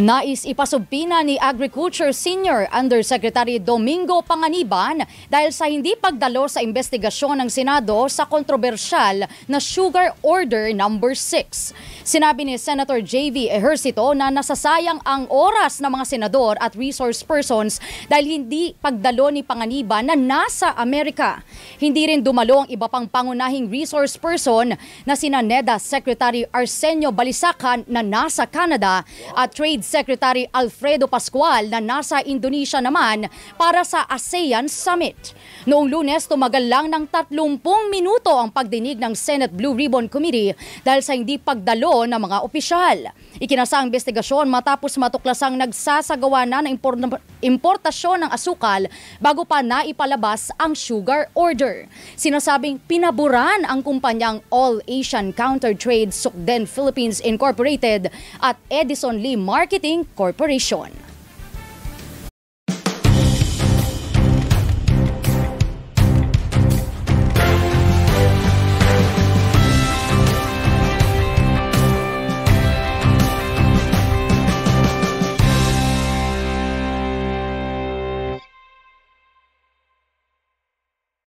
Nais ipasumpina ni Agriculture Senior Undersecretary Domingo Panganiban dahil sa hindi pagdalo sa investigasyon ng Senado sa kontrobersyal na Sugar Order No. 6. Sinabi ni Senator J.V. Ejercito na nasasayang ang oras ng mga senador at resource persons dahil hindi pagdalo ni Panganiban na nasa Amerika. Hindi rin dumalo ang iba pang pangunahing resource person na sina NEDA Secretary Arsenio Balisacan na nasa Canada at Trade Secretary Alfredo Pascual na nasa Indonesia naman para sa ASEAN Summit. Noong lunes, tumagal lang ng 30 minuto ang pagdinig ng Senate Blue Ribbon Committee dahil sa hindi pagdalo ng mga opisyal. Ikinasa ang investigasyon matapos matuklasang nagsasagawa na ng importasyon ng asukal bago pa naipalabas ang sugar order. Sinasabing pinaburan ang kumpanyang All Asian Counter Trade Sukden Philippines Incorporated at Edison Lee Marketing Corporation.